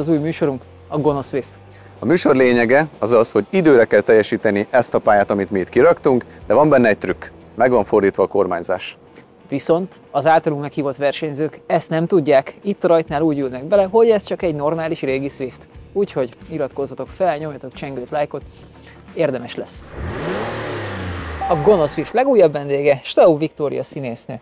Az új műsorunk, a Gona Swift. A műsor lényege az az, hogy időre kell teljesíteni ezt a pályát, amit mi itt kiraktunk, de van benne egy trükk. Meg van fordítva a kormányzás. Viszont az általunk meghívott versenyzők ezt nem tudják. Itt a rajtnál úgy ülnek bele, hogy ez csak egy normális régi Swift. Úgyhogy iratkozzatok fel, nyomjatok csengőt, lájkot, érdemes lesz. A Gona Swift legújabb vendége, Stau Viktória színésznő.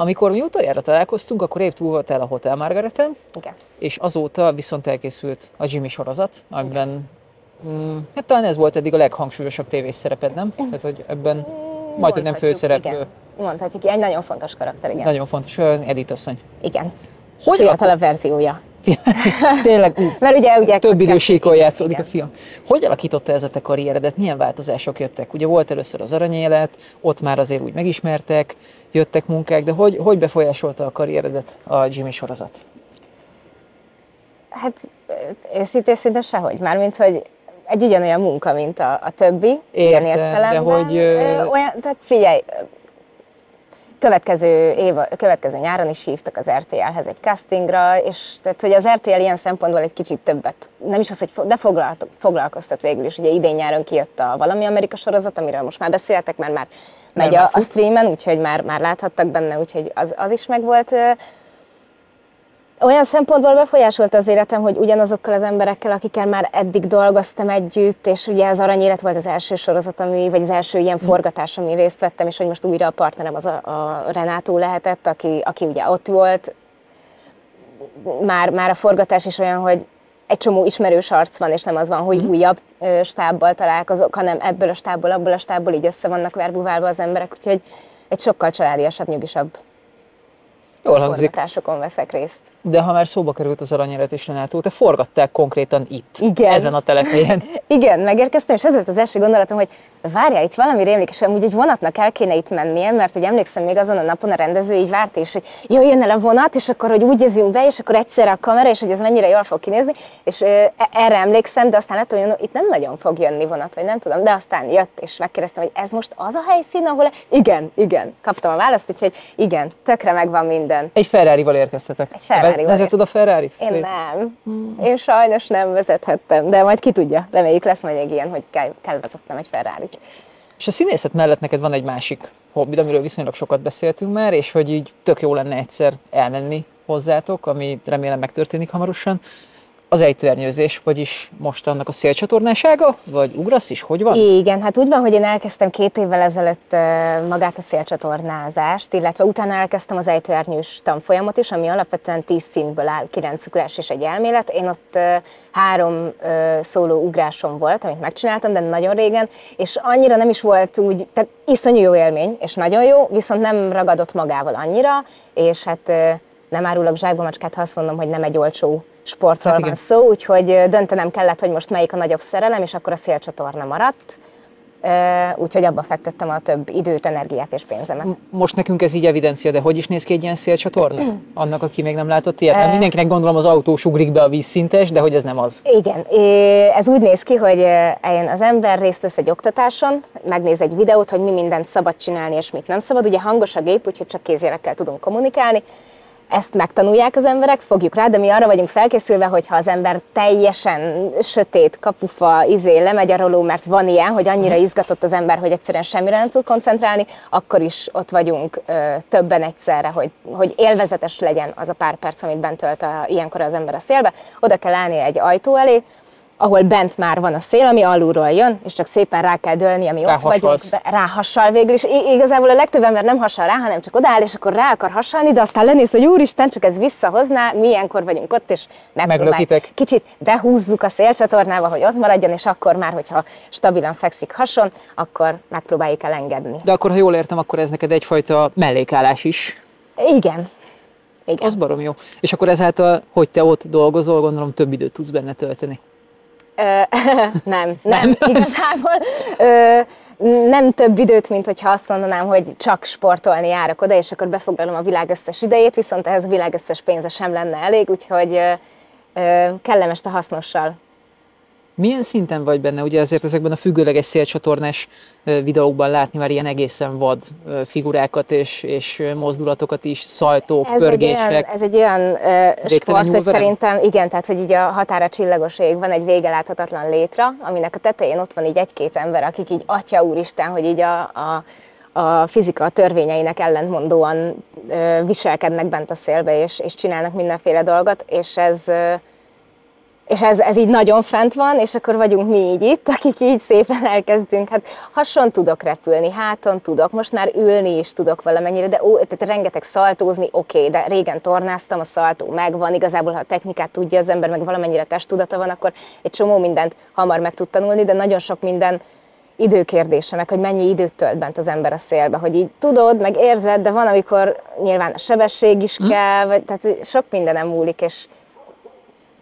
Amikor mi utoljára találkoztunk, akkor épp túl voltál a Hotel Margareten, Igen. és azóta viszont elkészült a Jimmy sorozat, amiben mm, hát talán ez volt eddig a leghangsúlyosabb tévés szereped, nem? Tehát, hogy ebben majd, hogy nem főszereplő, Igen. Mondhatjuk, egy nagyon fontos karakter, igen. nagyon fontos, Edith asszony. Igen. Hogy Fiatalabb verziója. Tényleg, Mert ugye, ugye több idő síkon igen, játszódik a film. Hogy alakította ez a te karrieredet? Milyen változások jöttek? Ugye volt először az aranyélet, ott már azért úgy megismertek, jöttek munkák, de hogy, hogy befolyásolta a karrieredet a Jimmy sorozat? Hát őszintén szinte sehogy. Mármint, hogy egy ugyanolyan munka, mint a, a többi, ilyen Értem, de értelemben. hogy, ö- Olyan, tehát figyelj, következő, év, következő nyáron is hívtak az RTL-hez egy castingra, és tehát, hogy az RTL ilyen szempontból egy kicsit többet, nem is az, hogy fo- de foglalkoztat végül is. Ugye idén nyáron kijött a Valami Amerika sorozat, amiről most már beszéltek, mert már megy már a, a streamen, úgyhogy már, már láthattak benne, úgyhogy az, az is megvolt. Olyan szempontból befolyásolta az életem, hogy ugyanazokkal az emberekkel, akikkel már eddig dolgoztam együtt, és ugye az Aranyélet volt az első sorozat, ami, vagy az első ilyen forgatás, ami részt vettem, és hogy most újra a partnerem az a, a Renátó lehetett, aki, aki ugye ott volt. Már, már a forgatás is olyan, hogy egy csomó ismerős arc van, és nem az van, hogy újabb ö, stábbal találkozok, hanem ebből a stábból, abból a stábból így össze vannak verbuválva az emberek, úgyhogy egy sokkal családiasabb, nyugisabb Jól hangzik. forgatásokon veszek részt. De ha már szóba került az aranyélet és Renátó, te forgatták konkrétan itt, Igen. ezen a telephelyen. Igen, megérkeztem, és ez volt az első gondolatom, hogy várjál, itt valami rémlik, és amúgy egy vonatnak el kéne itt mennie, mert hogy emlékszem, még azon a napon a rendező így várt, és hogy jöjjön el a vonat, és akkor, hogy úgy jövünk be, és akkor egyszerre a kamera, és hogy ez mennyire jól fog kinézni, és ö, e- erre emlékszem, de aztán lett olyan, itt nem nagyon fog jönni vonat, vagy nem tudom, de aztán jött, és megkérdeztem, hogy ez most az a helyszín, ahol... Igen, igen, kaptam a választ, úgyhogy igen, tökre megvan minden. Egy Ferrari-val érkeztetek. Egy Ferrari-val Vezeted a Ferrari-t? Én nem. Én sajnos nem vezethettem, de majd ki tudja. Reméljük lesz majd egy ilyen, hogy kell, kell vezetnem egy ferrari És a színészet mellett neked van egy másik hobbid, amiről viszonylag sokat beszéltünk már, és hogy így tök jó lenne egyszer elmenni hozzátok, ami remélem megtörténik hamarosan. Az ejtőernyőzés, vagyis most annak a szélcsatornásága, vagy ugrasz is, hogy van? Igen, hát úgy van, hogy én elkezdtem két évvel ezelőtt magát a szélcsatornázást, illetve utána elkezdtem az ejtőernyős tanfolyamot is, ami alapvetően 10 szintből áll, 9 ugrás és egy elmélet. Én ott három szóló ugrásom volt, amit megcsináltam, de nagyon régen, és annyira nem is volt úgy, tehát iszonyú jó élmény, és nagyon jó, viszont nem ragadott magával annyira, és hát nem árulok zsákba macskát, ha azt mondom, hogy nem egy olcsó sportról Hát igen. van szó, úgyhogy döntenem kellett, hogy most melyik a nagyobb szerelem, és akkor a szélcsatorna maradt. Úgyhogy abba fektettem a több időt, energiát és pénzemet. Most nekünk ez így evidencia, de hogy is néz ki egy ilyen szélcsatorna? Annak, aki még nem látott ilyet? Mert mindenkinek gondolom az autós ugrik be a vízszintes, de hogy ez nem az. Igen, ez úgy néz ki, hogy eljön az ember, részt vesz egy oktatáson, megnéz egy videót, hogy mi mindent szabad csinálni és mit nem szabad. Ugye hangos a gép, úgyhogy csak kézjelekkel tudunk kommunikálni. Ezt megtanulják az emberek, fogjuk rá, de mi arra vagyunk felkészülve, hogy ha az ember teljesen sötét, kapufa, izé, lemegy a roló, mert van ilyen, hogy annyira izgatott az ember, hogy egyszerűen semmire nem tud koncentrálni, akkor is ott vagyunk ö, többen egyszerre, hogy, hogy élvezetes legyen az a pár perc, amit bent tölt a, ilyenkor az ember a szélbe. Oda kell állni egy ajtó elé, ahol bent már van a szél, ami alulról jön, és csak szépen rá kell dőlni, ami ott vagyunk, ráhassal végül is. I- igazából a legtöbb ember nem hasal rá, hanem csak odáll, és akkor rá akar hasalni, de aztán lenéz, hogy úristen, csak ez visszahozná, mi ilyenkor vagyunk ott, és megpróbáljuk. Kicsit behúzzuk a szélcsatornába, hogy ott maradjon, és akkor már, hogyha stabilan fekszik hason, akkor megpróbáljuk elengedni. De akkor, ha jól értem, akkor ez neked egyfajta mellékállás is. Igen. Igen. Az barom jó. És akkor ezáltal, hogy te ott dolgozol, gondolom több időt tudsz benne tölteni. Nem, nem, igazából. Nem több időt, mint hogyha azt mondanám, hogy csak sportolni járok oda, és akkor befoglalom a világ összes idejét, viszont ehhez a világ összes pénze sem lenne elég, úgyhogy kellemes a hasznossal Milyen szinten vagy benne? Ugye azért ezekben a függőleges szélcsatornás ö, videókban látni már ilyen egészen vad ö, figurákat és, és ö, mozdulatokat is, szajtók, Ez egy pörgések. olyan, ez egy olyan uh, sport, hogy szerintem, igen, tehát hogy így a határa csillagos ég van egy vége láthatatlan létra, aminek a tetején ott van így egy-két ember, akik így atya úristen, hogy így a, a, a fizika törvényeinek ellentmondóan ö, viselkednek bent a szélbe, és, és csinálnak mindenféle dolgot, és ez, ö, és ez, ez így nagyon fent van, és akkor vagyunk mi így itt, akik így szépen elkezdünk. Hát hason tudok repülni, háton tudok, most már ülni is tudok valamennyire, de ó, tehát rengeteg szaltózni, oké, okay, de régen tornáztam, a szaltó megvan, igazából ha a technikát tudja az ember, meg valamennyire testtudata van, akkor egy csomó mindent hamar meg tud tanulni, de nagyon sok minden időkérdése, meg hogy mennyi időt tölt bent az ember a szélbe, hogy így tudod, meg érzed, de van, amikor nyilván a sebesség is kell, vagy, tehát sok mindenem múlik, és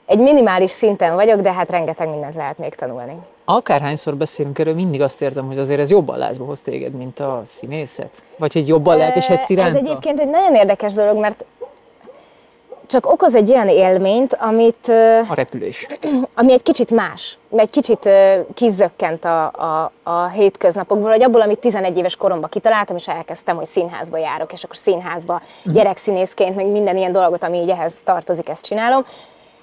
egy minimális szinten vagyok, de hát rengeteg mindent lehet még tanulni. Akárhányszor beszélünk erről, mindig azt értem, hogy azért ez jobban lázba hoz téged, mint a színészet. Vagy hogy jobban lelkesedsz Ez iránta. egyébként egy nagyon érdekes dolog, mert csak okoz egy olyan élményt, amit, A repülés. ami egy kicsit más, egy kicsit kizökkent a, a, a hétköznapokból, vagy abból, amit 11 éves koromban kitaláltam, és elkezdtem, hogy színházba járok, és akkor színházba gyerekszínészként, meg minden ilyen dolgot, ami így ehhez tartozik, ezt csinálom.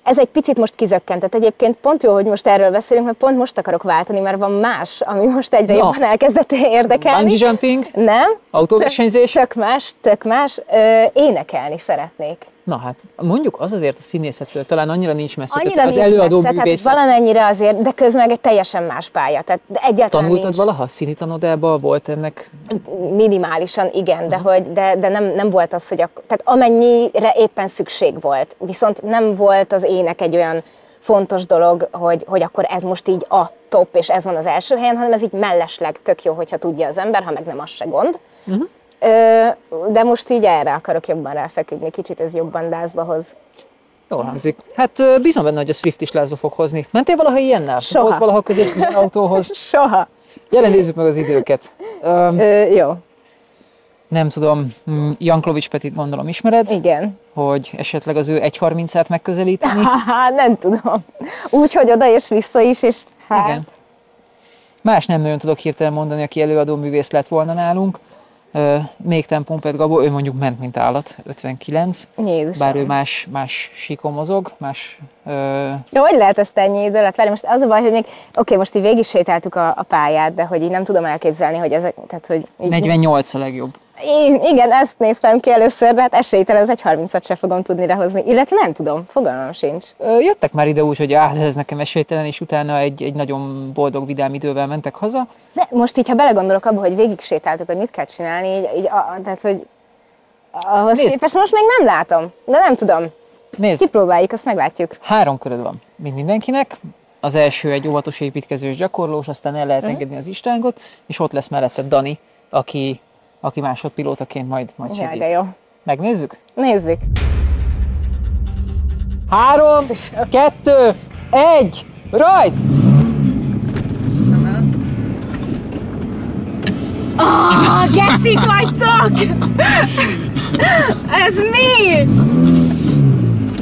Ez egy picit most kizökkentett. Egyébként pont jó, hogy most erről beszélünk, mert pont most akarok váltani, mert van más, ami most egyre Na. jobban elkezdett érdekelni. Bungee jumping? Nem. Autóversenyzés? Tök, tök más, tök más. Ö, énekelni szeretnék. Na hát, mondjuk az azért a színészettől talán annyira nincs messze. Annyira Tehát az nincs előadó messze, tehát művészet. valamennyire azért, de közben meg egy teljesen más pálya. Tehát egyáltalán Tanultad nincs. valaha? Színi tanodában volt ennek? Minimálisan, igen, de, hogy, de, de nem, nem volt az, hogy ak- tehát amennyire éppen szükség volt. Viszont nem volt az ének egy olyan fontos dolog, hogy, hogy akkor ez most így a top, és ez van az első helyen, hanem ez így mellesleg tök jó, hogyha tudja az ember, ha meg nem, az se gond. Uh-huh. De most így erre akarok jobban ráfeküdni, kicsit ez jobban lázba hoz. Jól hangzik. Hát bízom benne, hogy a Swift is lázba fog hozni. Mentél valaha ilyennel? Soha. Volt valaha között autóhoz? Soha. Gyere, nézzük meg az időket. Öm, Ö, jó, nem tudom, mm, Janklovics Petit gondolom ismered, igen. hogy esetleg az ő 1.30-át megközelíteni. Haha, nem tudom. Úgy, hogy oda és vissza is, és hát... Igen. Más nem nagyon tudok hirtelen mondani, aki előadó művész lett volna nálunk. Még Tempompet Gabó, ő mondjuk ment, mint állat, 59. Jézusom. Bár ő más, más síkon mozog, más... Ö, De hogy lehet ezt ennyi idő alatt? Várj, most az a baj, hogy még, oké, most így végig sétáltuk a, a pályát, de hogy így nem tudom elképzelni, hogy ez, tehát hogy így, 48 a legjobb. Én, igen, ezt néztem ki először, de hát esélytelen, ez egy 30-at se fogom tudni rehozni. Illetve nem tudom, fogalmam sincs. Ö, Jöttek már ide úgy, hogy áh, ez nekem esélytelen, és utána egy, egy nagyon boldog, vidám idővel mentek haza. De most így, ha belegondolok abba, hogy végig sétáltuk, hogy mit kell csinálni, így, így a, tehát, hogy ahhoz Nézd. képest most még nem látom. De nem tudom. Nézd, Kipróbáljuk, azt meglátjuk. három köröd van, mint mindenkinek. Az első egy óvatos építkezős gyakorlós, aztán el lehet engedni az istángot, és ott lesz mellette Dani, aki, aki másodpilótaként majd, majd Jaj, segít. de jó. Megnézzük? Nézzük. Három, kettő, egy, rajt! Ah, gecik vagytok! Ez mi?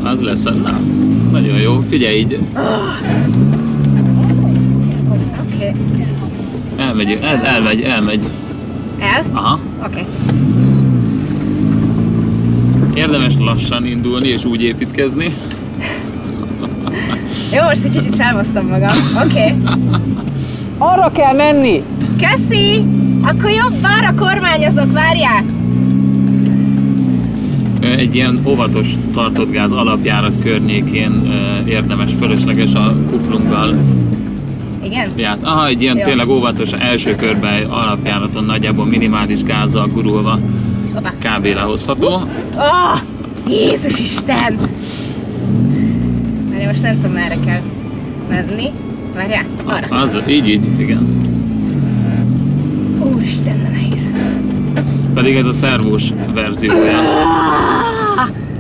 Az lesz, na, nagyon jó. Figyelj így, elmegy, el, elmegy, elmegy. El? Aha. Oké. Érdemes lassan indulni és úgy építkezni. Jó, most egy kicsit felmoztam magam. Oké. Arra kell menni! Köszi! Akkor jobb, balra kormányozok, várják! Egy ilyen óvatos tartott gáz alapjárat környékén érdemes fölösleges a kuplunggal Igen? ját. Aha, egy ilyen Jó. tényleg óvatos első körben alapjáraton nagyjából minimális gázzal gurulva Hoppá. kb. lehozható. Oh, Jézus Isten! Várj, most nem tudom, merre kell menni. Várjál, arra. Az, így, így, igen. Úristen, de nehéz. Pedig ez a szervós verziója. Ezt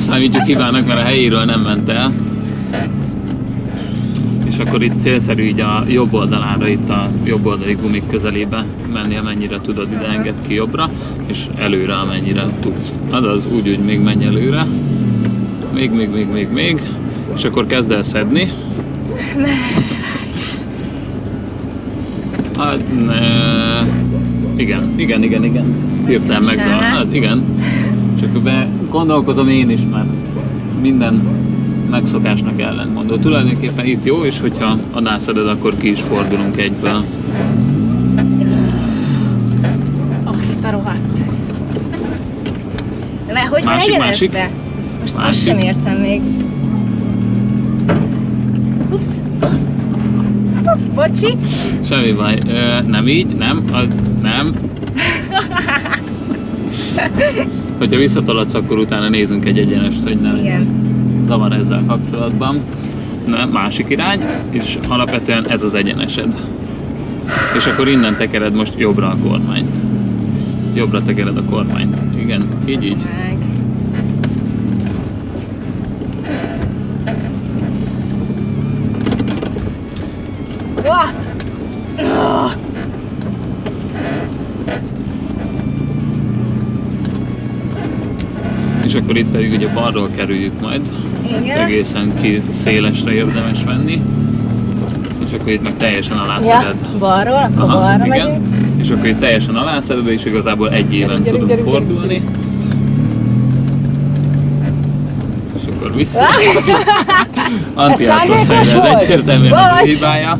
nem számítjuk hibának, mert a helyéről nem ment el. És akkor itt célszerű így a jobb oldalára, itt a jobb oldali gumik közelébe menni, amennyire tudod, ide enged ki jobbra, és előre, amennyire tudsz. Azaz, úgy, úgy még menj előre. Még, még, még, még, még. És akkor kezd el szedni. Hát, ne. Igen, igen, igen, igen. Hirtelen meg. Aha. Hát, igen. Csak be gondolkodom én is, mert minden megszokásnak ellentmondó. Tulajdonképpen itt jó, és hogyha adászeded, akkor ki is fordulunk egyből. Azt a rohadt. Mert hogy Másik, másik. Most Másik. azt sem értem még. Ups. Bocsi. Semmi baj. Ö, nem így, nem, az, nem. Hogyha visszatoladsz, akkor utána nézünk egy egyenest, hogy ne Igen. zavar ezzel kapcsolatban. Nem, másik irány, és alapvetően ez az egyenesed. És akkor innen tekered most jobbra a kormányt. Jobbra tekered a kormányt. Igen, így, így. Pedig ugye balról kerüljük majd. Igen. Egészen ki szélesre érdemes menni. És akkor itt meg teljesen Ja, alászeded. balról, akkor balra megyünk. És akkor itt teljesen alászeded, és igazából egy éven Gyerünk, gyerünk, tudunk gyerünk, gyerünk, fordulni. És akkor vissza. Anti szándékos ez volt? egyértelműen az Vagy. hibája.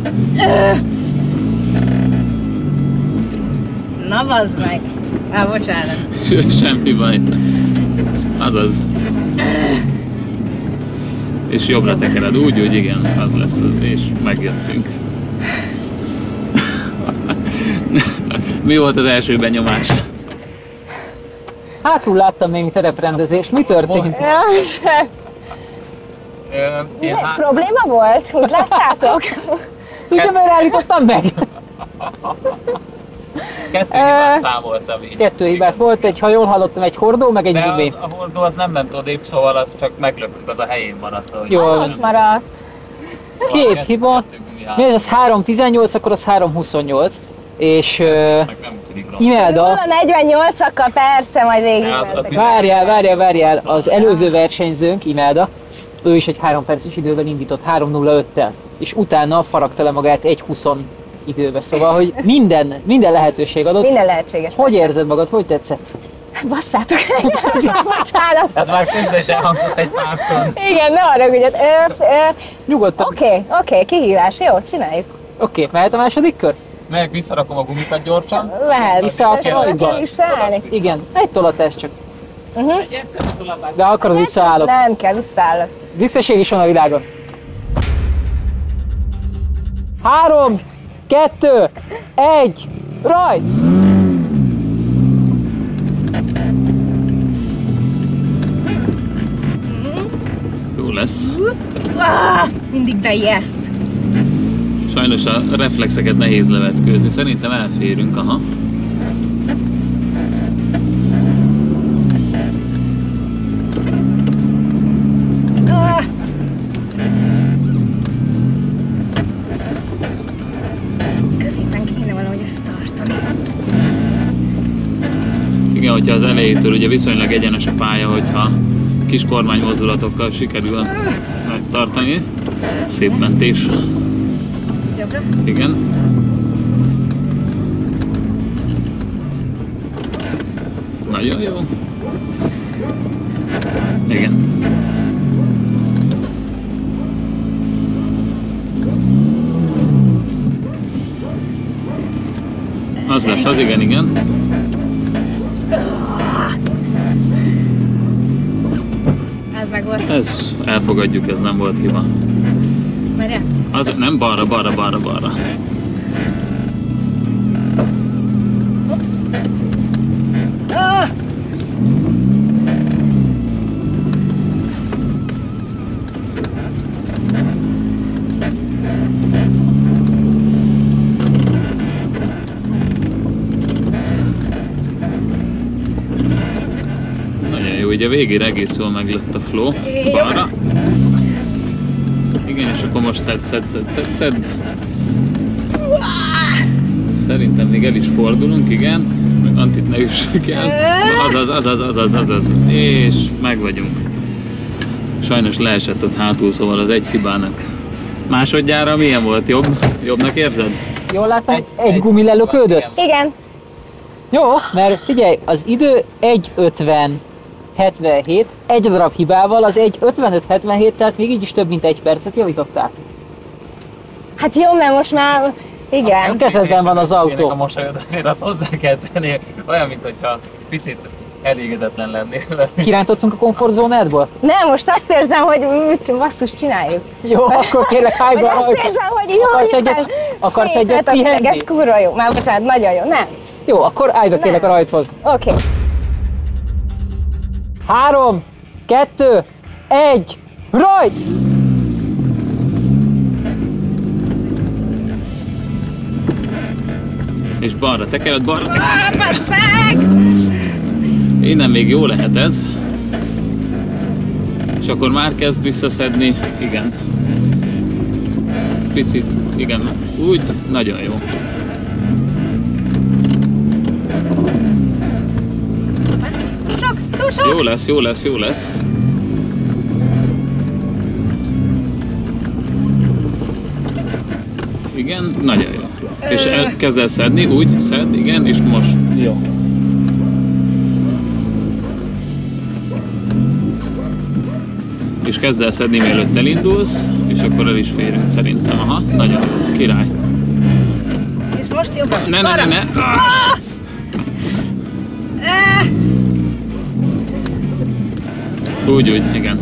Na, bazd meg. Á, bocsánat. Semmi baj. Azaz. És jobbra tekered úgy, hogy igen, az lesz az, és megjöttünk. Mi volt az első benyomás? Hátul láttam még tereprendezést. Mi történt? Ja, sem. Én Mi probléma volt? Úgy láttátok? Tudja, miért állítottam meg? kettő hibát számoltam így. Kettő hibát volt, egy, ha jól hallottam, egy hordó, meg egy De bubé. az, a hordó az nem ment odébb, szóval az csak meglöktük, az a helyén maradt. Jó. Ott maradt. Két hiba. Mi ez, az 3.18, akkor az 3.28. És uh, tűnik rossz. Imelda, A 48-akkal persze, majd végig várjál, várjál, várjál, az előző versenyzőnk, Imelda, ő is egy 3 perces idővel indított, 3.05-tel, és utána faragta le magát 1.20 időbe, szóval, hogy minden, minden lehetőség adott. Minden lehetséges. Hogy érzed magad, hogy tetszett? Basszátok Bocsánat. Ez már szinte is elhangzott egy párszor. Igen, ne arra ügyet. Nyugodtan. Oké, Oké, oké, kihívás. Jó, csináljuk. okay, mehet a második kör? Megyek, visszarakom a gumikat gyorsan. Mehet. Vissza a kell visszaállni? Igen, egy tolatás csak. Mhm. De akarod, visszaállok. Nem kell, visszaállok. Visszaség is van a világon. Három, kettő, egy, rajt! Jó lesz. Ah, mindig beijeszt. Sajnos a reflexeket nehéz levetkőzni. Szerintem elférünk, aha. Hogyha az elejétől ugye viszonylag egyenes a pálya, hogyha kis kormánymozdulatokkal sikerül megtartani. Szép mentés. Igen. Nagyon jó. Igen. Az lesz, az igen, igen. Volt. Ez elfogadjuk, ez nem volt hiba. Merje? Az nem balra, balra, balra, balra. Végére egész jól meg lett a flow. Balra. Igen, és akkor most szed, szed, szed, szed, szed. Szerintem még el is fordulunk, igen. Meg Antit ne üssük el. Az az, az az, az az, az az. És meg vagyunk. Sajnos leesett ott hátul, szóval az egy hibának. Másodjára milyen volt? Jobb? Jobbnak érzed? Jól láttam, Egy- egy, egy gumi lelökődött? Igen, Jó, mert figyelj, az idő 1.50 77, egy darab hibával, az 1.55-77, tehát még így is több mint egy percet javítottál. hát jó, mert most már, igen. Kezedben van az a autó. mosolyod, azért azt hozzá kell tenni, olyan, mintha picit elégedetlen lennél. Kirántottunk a komfortzónádból? Nem, most azt érzem, hogy mit basszus csináljuk. Jó, akkor kérlek, hájba azt rajta. érzem, hogy jó, Akarsz Isten, egyet- akarsz szép egyet a tényleg, pihenni? Ez kurva jó. Már bocsánat, nagyon jó. Nem. Jó, akkor állj be kérlek a rajthoz. Oké. Okay. Három, kettő, egy, rajt! És balra tekered, balra tekered. Innen még jó lehet ez. És akkor már kezd visszaszedni. Igen. Picit, igen. Úgy, nagyon jó. Jó lesz, jó lesz, jó lesz. Igen, nagyon jó. És el, kezd el szedni, úgy, szed, igen, és most. Jó. És kezd el szedni, mielőtt elindulsz, és akkor el is férünk szerintem. Aha, nagyon jó, király. És most jobban. Ne, ne, ne, ne. Ah! Úgy, úgy, igen.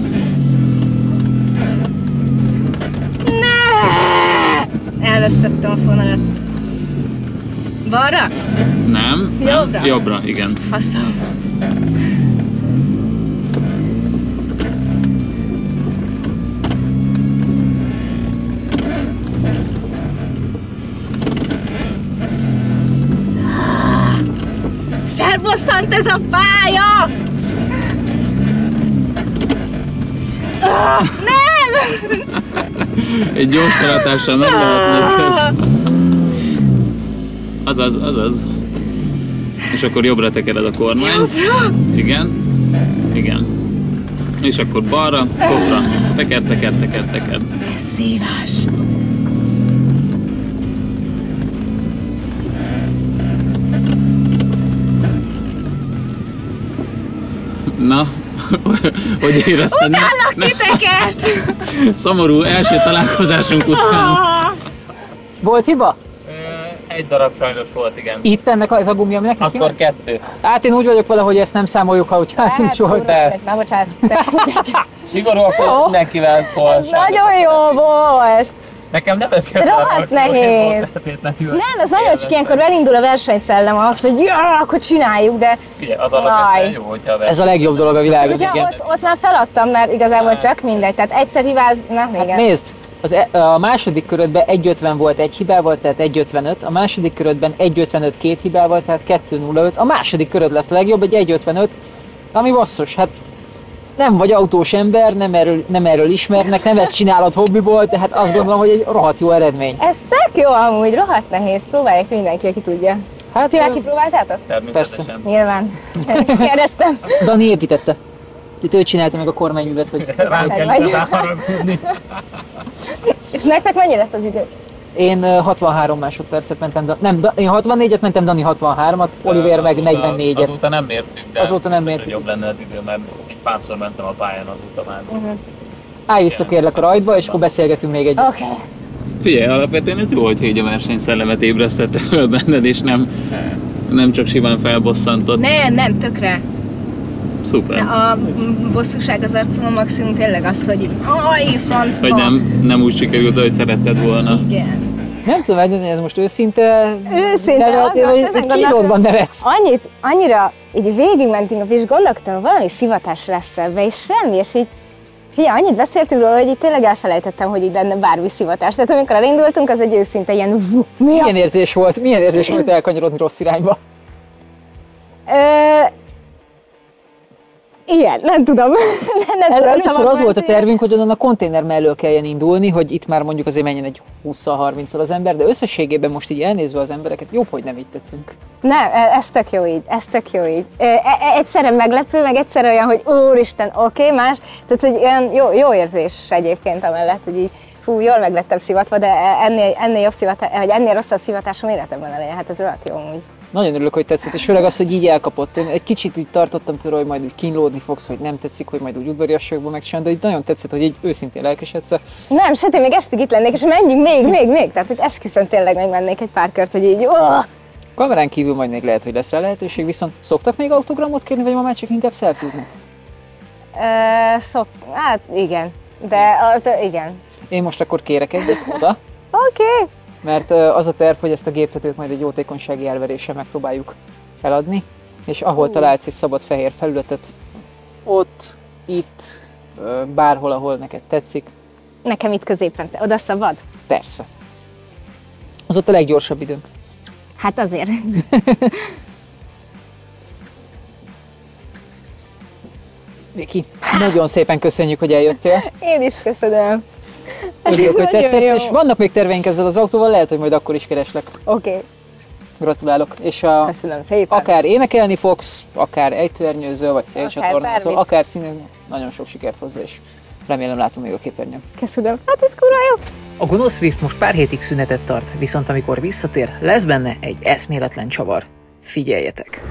Elvesztettem a fonalat. Balra? Nem, nem. Jobbra? Jobbra, igen. Faszom. Felbosszant ez a pálya! Ah, nem! Egy gyors talátással meg lehetne ez. Azaz, azaz. És akkor jobbra tekered a kormányt. Igen. Igen. És akkor balra, jobbra. Teker, teker, teker, teker. Szívás. hogy érezted? Utállak Ne- titeket! Szomorú első találkozásunk után. Volt hiba? Egy darab sajnos volt, igen. Itt ennek a- ez a gumi, ami nekünk Akkor kiment? kettő. Hát én úgy vagyok vele, hogy ezt nem számoljuk, ha úgy hát úgy volt. Már bocsánat. Szigorú, akkor mindenkivel szól. Nagyon jó volt! Nekem nem ez Rohadt nehéz. Nem, ez nagyon csak ilyenkor elindul a versenyszellem az, hogy ja, akkor csináljuk, de az alapvetően jó, hogyha Ez a legjobb dolog a világon. ugye igen. ott, ott már feladtam, mert igazából tök mindegy, tehát egyszer hibáz, na Hát igen. nézd, az, e- a második körödben 1.50 volt egy hibával, tehát 1.55, a második körödben 1.55 két hibával, tehát 2.05, a második köröd lett a legjobb, egy 1.55, ami basszus, hát nem vagy autós ember, nem erről, nem erről ismernek, nem ezt csinálod hobbiból, tehát azt gondolom, hogy egy rohadt jó eredmény. Ez tök jó amúgy, rohadt nehéz, próbálják mindenki, aki tudja. Hát Ti már kipróbáltátok? Természetesen. Nyilván. Kérdeztem. Dani építette. Itt ő csinálta meg a kormányművet, hogy Rám kell Vagy. igazán haragudni. És nektek mennyi lett az idő? Én ö, 63 másodpercet mentem, nem, én 64-et mentem, Dani 63-at, Oliver meg Azóta- 44-et. Azóta nem mértünk, de Azóta nem hogy jobb lenne az idő, mert egy párszor mentem a pályán azóta már. Állj vissza kérlek a rajtba, és akkor beszélgetünk még egy. Oké. Okay. Figyelj, alapvetően ez jó, hogy így a versenyszellemet ébresztette fel benned, és nem, nem csak simán felbosszantott. Nem, nem, tökre. Szuper. A bosszúság az arcomon maximum tényleg az, hogy aj, francba. Hogy nem, nem úgy sikerült, ahogy szeretted volna. Igen. Nem tudom eldönteni, ez most őszinte, Őszinte, nevetél, az most vagy kínódban gondolkozom. nevetsz. Annyit, annyira így végigmentünk, és gondolkodtam, hogy valami szivatás lesz ebbe, és semmi, és így Figyelj, annyit beszéltünk róla, hogy így tényleg elfelejtettem, hogy így lenne bármi szivatás. Tehát amikor elindultunk, az egy őszinte ilyen vú, mi a Milyen érzés volt, milyen érzés volt elkanyarodni rossz irányba? Ö, Igen, nem tudom. nem, nem El, tudom először szavakba az volt a tervünk, hogy onnan a konténer mellől kelljen indulni, hogy itt már mondjuk azért menjen egy 20-30-al az ember, de összességében most így elnézve az embereket, jobb, hogy nem így tettünk. Nem, e- ez tök jó így, ez tök jó így. E- e- Egyszerre meglepő, meg egyszerre olyan, hogy úristen, oké, okay, más. Tehát, hogy olyan jó, jó érzés egyébként amellett, hogy így, fú, jól meg lettem szivatva, de ennél, ennél jobb szivatás, vagy ennél rosszabb szivatásom életemben elején, hát ez rohadt jó amúgy. Nagyon örülök, hogy tetszett, és főleg az, hogy így elkapott. Én egy kicsit így tartottam tőle, hogy majd úgy kínlódni fogsz, hogy nem tetszik, hogy majd úgy udvariasságban megcsinálod, de így nagyon tetszett, hogy így őszintén lelkesedsz. Nem, sőt, én még estig itt lennék, és menjünk még, még, még. Tehát, hogy esküszöm tényleg megmennék egy pár kört, hogy így, oh! Kamerán kívül majd még lehet, hogy lesz rá lehetőség, viszont szoktak még autogramot kérni, vagy ma már csak inkább szelfiznek? Szok, hát igen. De az, igen. Én most akkor kérek egyet oda, Oké. Okay. Mert az a terv, hogy ezt a géptetőt majd egy jótékonysági elveréssel megpróbáljuk eladni, és ahol találsz egy szabad fehér felületet, ott, itt, bárhol, ahol neked tetszik, Nekem itt középen, te oda szabad? persze. Az ott a leggyorsabb időnk. Hát azért. Viki, nagyon szépen köszönjük, hogy eljöttél. Én is köszönöm. Örülök, hogy tetszett, jó. és vannak még terveink ezzel az autóval, lehet, hogy majd akkor is kereslek. Oké, okay. Gratulálok. És a, köszönöm szépen. akár énekelni fogsz, akár ejtőernyőző, vagy célcsatornázol, bármit. akár színű, nagyon sok sikert hozzá, és remélem látom még a képernyőn. Köszönöm. Hát ez kurva jó. A gonosz Swift most pár hétig szünetet tart, viszont amikor visszatér, lesz benne egy eszméletlen csavar. Figyeljetek!